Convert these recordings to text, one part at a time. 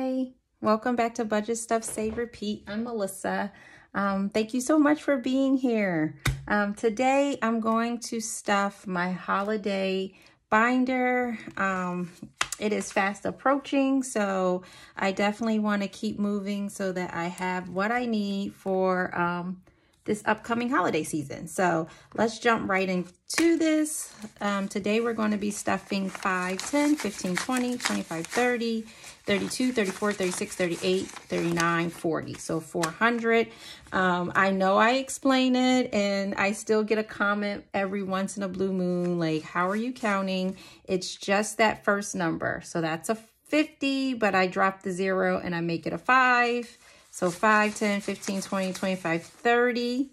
Hi, welcome back to Budget Stuff Save Repeat. I'm Melissa. Um, thank you so much for being here. Um, today I'm going to stuff my holiday binder. Um, it is fast approaching, so I definitely want to keep moving so that I have what I need for um, this upcoming holiday season. So let's jump right into this. Um, today we're going to be stuffing 5, 10, 15, 20, 25, 30, 32, 34, 36, 38, 39, 40. So 400. Um, I know I explain it and I still get a comment every once in a blue moon like, how are you counting? It's just that first number. So that's a 50, but I drop the zero and I make it a 5. So 5, 10, 15, 20, 25, 30.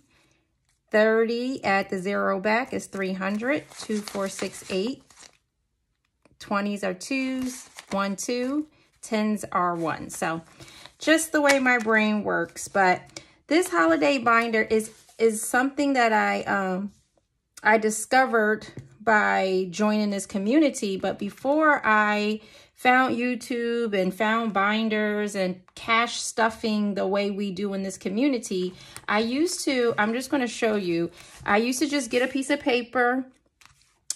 30 at the zero back is 300. 2, 4, 6, 8. 20s are 2s. 1, 2. 10s are 1. So just the way my brain works. But this holiday binder is is something that I um I discovered by joining this community. But before I found YouTube and found binders and cash stuffing the way we do in this community, I used to, I'm just going to show you, I used to just get a piece of paper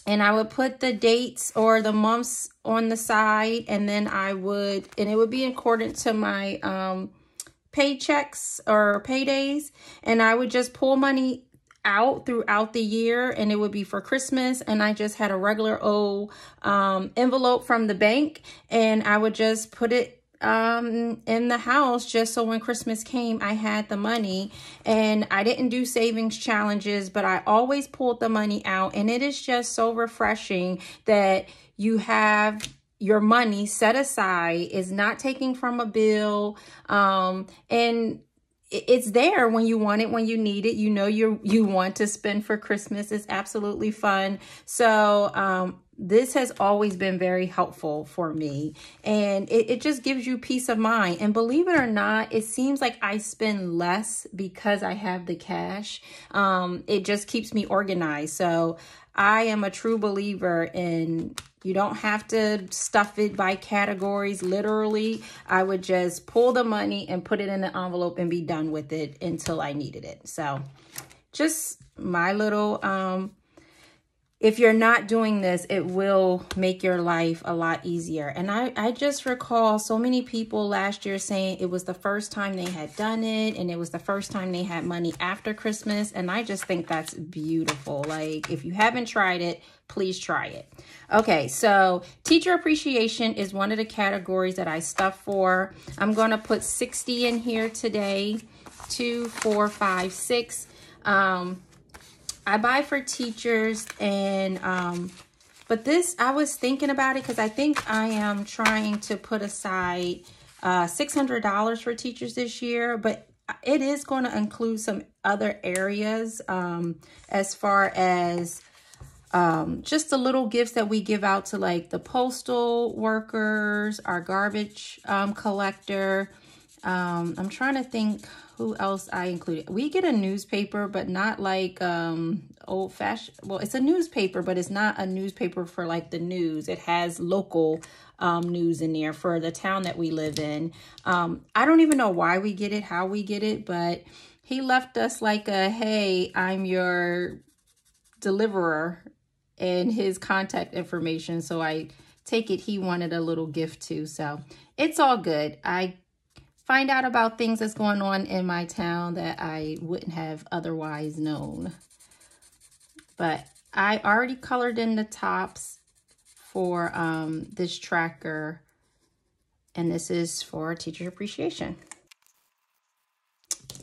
and I would put the dates or the months on the side and then I would, and it would be in accordance to my um, paychecks or paydays. And I would just pull money out throughout the year and it would be for Christmas. And I just had a regular old um, envelope from the bank and I would just put it um in the house just so when Christmas came I had the money. And I didn't do savings challenges but I always pulled the money out. And it is just so refreshing that you have your money set aside. Is not taking from a bill. Um and it's there when you want it when you need it. You know you you want to spend for christmas. It's absolutely fun. So um this has always been very helpful for me and it, it just gives you peace of mind and believe it or not it seems like i spend less because i have the cash um it just keeps me organized so i am a true believer in you don't have to stuff it by categories, literally. I would just pull the money and put it in the envelope and be done with it until I needed it. So just my little um, if you're not doing this, it will make your life a lot easier. And I, I just recall so many people last year saying it was the first time they had done it and it was the first time they had money after Christmas. And I just think that's beautiful. Like, if you haven't tried it, please try it. Okay, so teacher appreciation is one of the categories that I stuff for. I'm going to put 60 in here today. Two, four, five, six. Um, I buy for teachers and, um, but this, I was thinking about it because I think I am trying to put aside uh, $600 for teachers this year, but it is going to include some other areas um, as far as um, just the little gifts that we give out to like the postal workers, our garbage um, collector. Um, I'm trying to think who else I included. We get a newspaper, but not like um, old fashioned. Well, it's a newspaper, but it's not a newspaper for like the news. It has local um, news in there for the town that we live in. Um, I don't even know why we get it, how we get it, but he left us like a, hey, I'm your deliverer and his contact information. So I take it he wanted a little gift too. So it's all good. I find out about things that's going on in my town that I wouldn't have otherwise known. But I already colored in the tops for um, this tracker. And this is for teacher appreciation.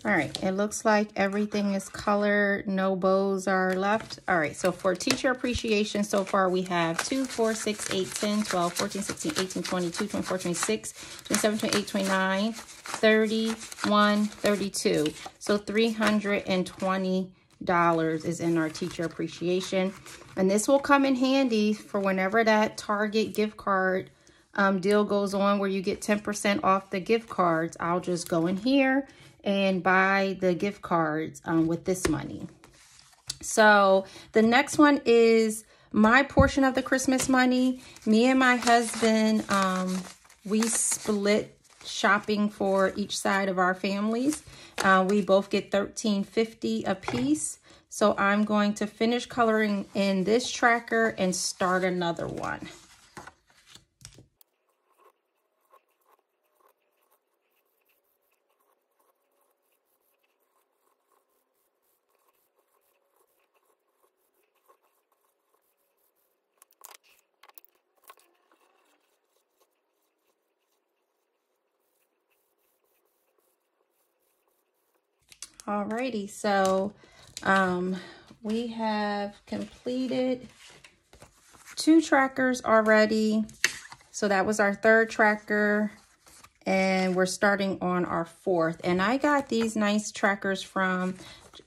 All right, it looks like everything is color, No bows are left. All right, so for teacher appreciation, so far we have 2, 4, 6, 8, 10, 12, 14, 16, 18, 22, 24, 26, 27, 28, 29, 30, 1, 32. So $320 is in our teacher appreciation. And this will come in handy for whenever that Target gift card um, deal goes on where you get 10% off the gift cards. I'll just go in here and buy the gift cards um, with this money. So the next one is my portion of the Christmas money. Me and my husband, um, we split shopping for each side of our families. Uh, we both get $13.50 a piece. So I'm going to finish coloring in this tracker and start another one. Alrighty, so um, we have completed two trackers already. So that was our third tracker and we're starting on our fourth. And I got these nice trackers from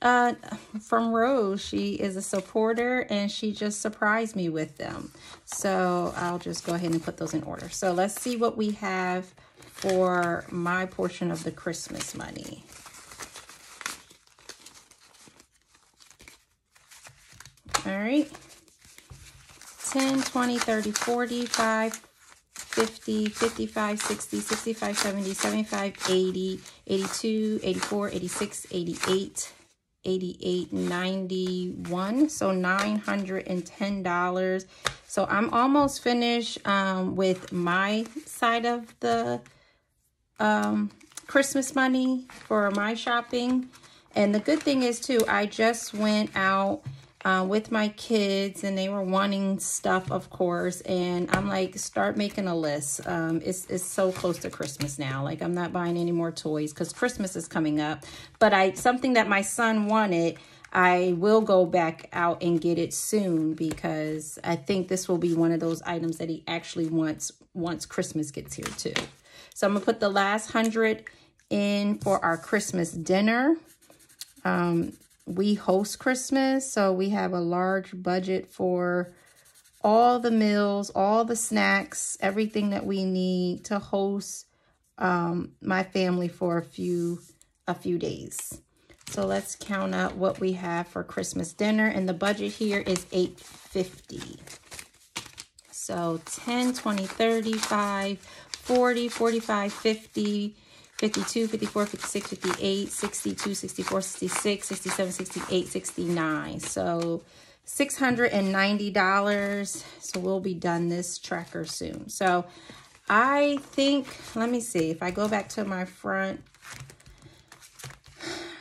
uh, from Rose. She is a supporter and she just surprised me with them. So I'll just go ahead and put those in order. So let's see what we have for my portion of the Christmas money. Right. 10, 20, 30, 40, 5, 50, 55, 60, 65, 70, 75, 80, 82, 84, 86, 88, 88, 91. So $910. So I'm almost finished um, with my side of the um, Christmas money for my shopping. And the good thing is too, I just went out uh, with my kids and they were wanting stuff, of course. And I'm like, start making a list. Um, it's, it's so close to Christmas now. Like I'm not buying any more toys because Christmas is coming up. But I something that my son wanted, I will go back out and get it soon because I think this will be one of those items that he actually wants once Christmas gets here too. So I'm to put the last hundred in for our Christmas dinner. Um, we host Christmas, so we have a large budget for all the meals, all the snacks, everything that we need to host um, my family for a few a few days. So let's count up what we have for Christmas dinner. And the budget here is 850 So 10, 20, 35, 40, 45, 50, 52, 54, 56, 58, 62, 64, 66, 67, 68, 69. So $690. So we'll be done this tracker soon. So I think, let me see, if I go back to my front,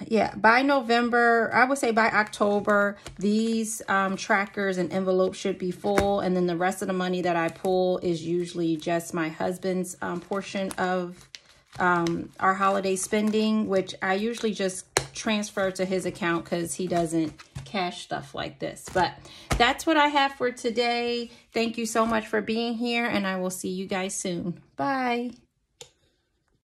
yeah, by November, I would say by October, these um, trackers and envelopes should be full. And then the rest of the money that I pull is usually just my husband's um, portion of um, our holiday spending, which I usually just transfer to his account because he doesn't cash stuff like this. But that's what I have for today. Thank you so much for being here, and I will see you guys soon. Bye.